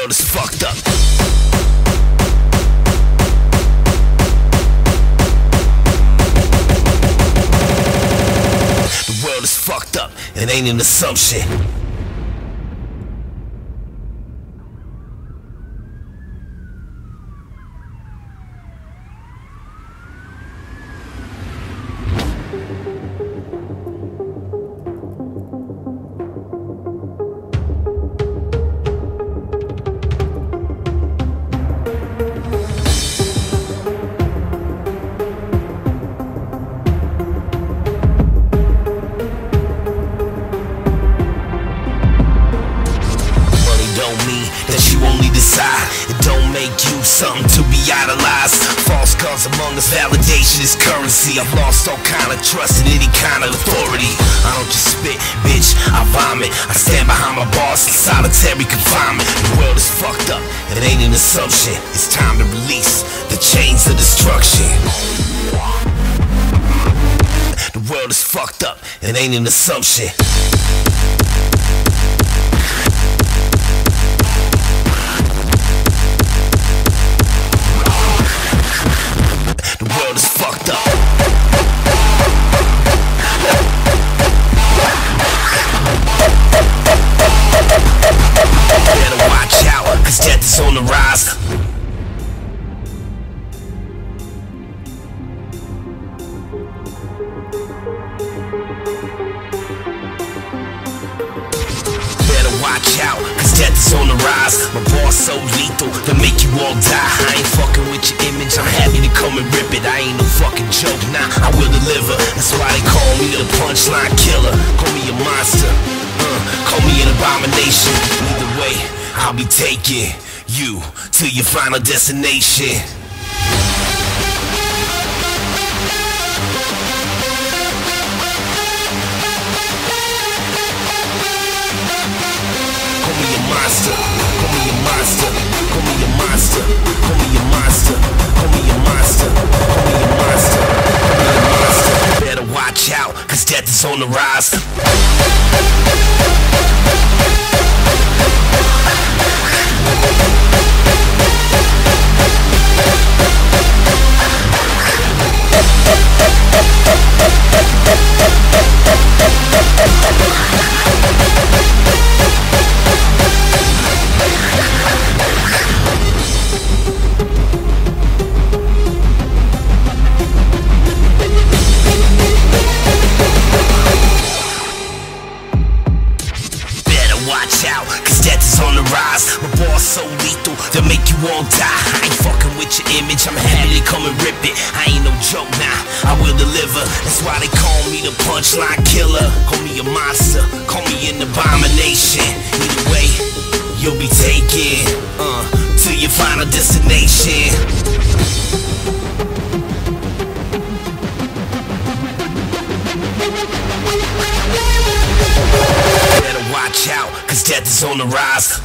world is fucked up. The world is fucked up. and ain't an assumption. Make you something to be idolized. False gods among us, validation is currency. I've lost all kind of trust in any kind of authority. I don't just spit, bitch, I vomit. I stand behind my boss in solitary confinement. The world is fucked up, it ain't an assumption. It's time to release the chains of destruction. The world is fucked up, it ain't an assumption. World watch out, cause death is on the rise. My boss so lethal to make you all die. I ain't fucking with your image, I'm happy to come and rip it. I ain't no fucking joke, nah, I will deliver. That's why they call me the punchline killer. Call me a monster, uh, call me an abomination. Either way, I'll be taking you to your final destination. Monster, call me a monster, call me a monster, call me a monster, call me a monster, call me a monster, call me a monster. Better watch out, cause death is on the rise. With your image, I'm happy to come and rip it. I ain't no joke now, I will deliver. That's why they call me the punchline killer. Call me a monster, call me an abomination. Either way, you'll be taken uh, to your final destination. Better watch out, cause death is on the rise.